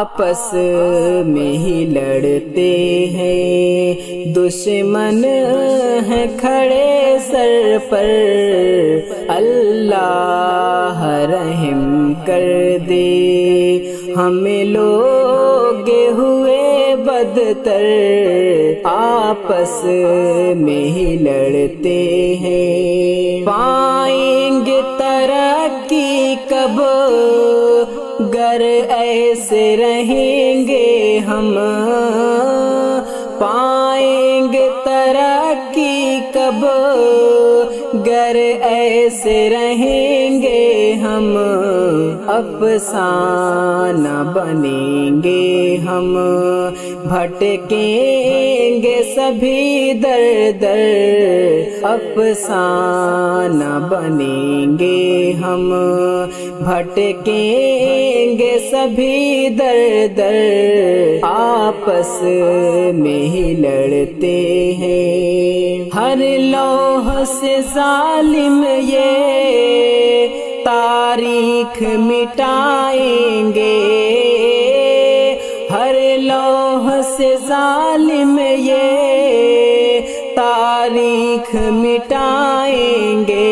آپس میں ہی لڑتے ہیں۔ دشمن ہیں کھڑے سر پر۔ اللہ رحم کر دے۔ ہمیں لوگ ہوئے بدتر۔ آپس میں ہی لڑتے ہیں۔ پائیں گے ترقی کب اگر ایسے رہیں گے ہم پائیں گے ترقی کب گر ایسے رہیں گے ہم، افسانہ بنیں گے ہم، بھٹکیں گے سبھی در در، افسانہ بنیں گے ہم، بھٹکیں گے سبھی در در۔ آپس میں ہی لڑتے ہیں۔ ہر لوح سے ظالم یہ تاریخ مٹائیں گے۔ ہر لوح سے ظالم یہ تاریخ مٹائیں گے۔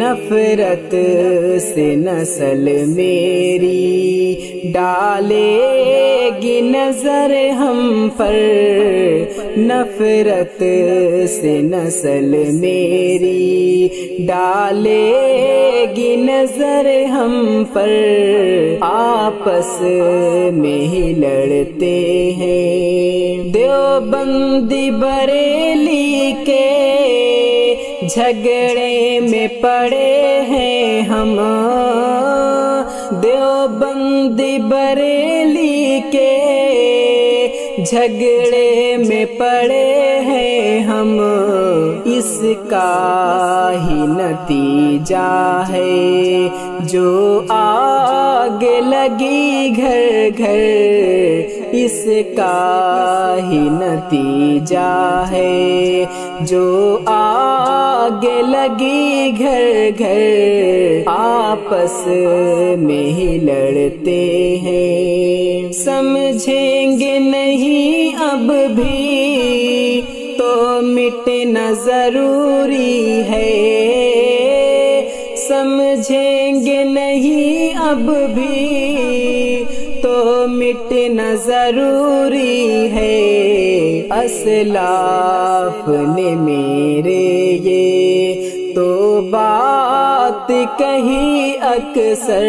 نفرت سے نسل میری ڈالے گی نظر ہم پر نفرت سے نسل میری ڈالے گی نظر ہم پر آپس میں ہی لڑتے ہیں دیوبندی بریلی کے جھگڑے میں پڑے ہیں ہم۔ دیوبندی بریلی کے جھگڑے میں پڑے ہیں ہم۔ اس کا ہی نتیجہ ہے۔ جو آگ لگی گھر گھر اس کا ہی نتیجہ ہے جو آگ لگی گھر گھر آپس میں ہی لڑتے ہیں۔ سمجھیں گے نہیں اب بھی تو مٹنا ضروری ہے۔ سمجھیں گے نہیں اب بھی تو مٹنا ضروری ہے۔ اسلاف نے میرے یہ تو بات کہی اکثر۔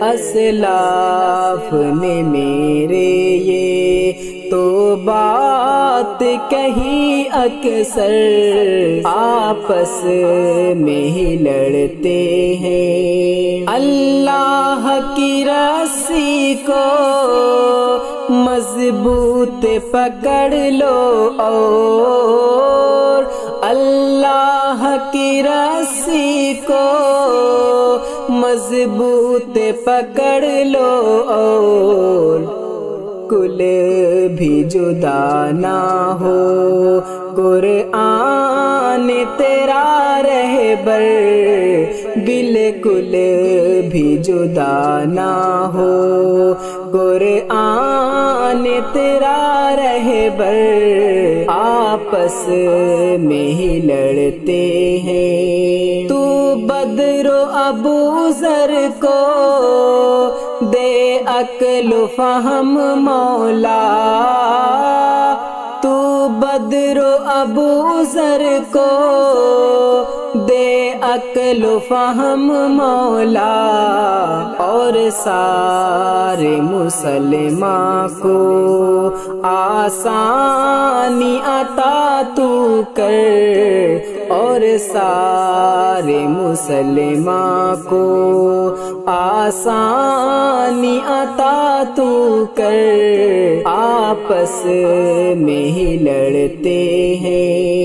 اسلاف نے میرے یہ تو بات کہی اکثر۔ آپس میں ہی لڑتے ہیں۔ کی رسی کو مضبوط پکڑ لو اور اللہ کی رسی کو مضبوط پکڑ لو اور کل بھی جدا نہ ہو قرآن تیرا رہ بر بالکل بھی جدا نہ ہو۔ قرآن تیرا رہ بر آپس میں ہی لڑتے ہیں۔ تو بدر و ابو ذر کو دے عقل و فہم مولا۔ بدر و ابو ذر کو دے عقل و فہم مولا اور سارے مسلمان کو آسانی عطا تو کر اور سارے مسلمان کو آسانی عطا تو کر آپس میں ہی لڑتے ہیں۔